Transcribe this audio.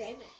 Damn it.